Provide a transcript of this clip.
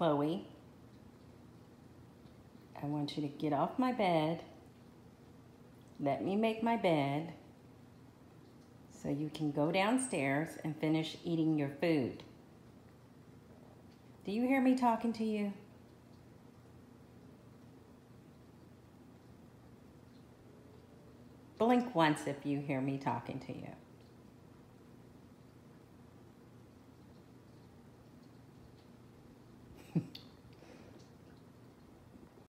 Chloe, I want you to get off my bed. Let me make my bed so you can go downstairs and finish eating your food. Do you hear me talking to you? Blink once if you hear me talking to you.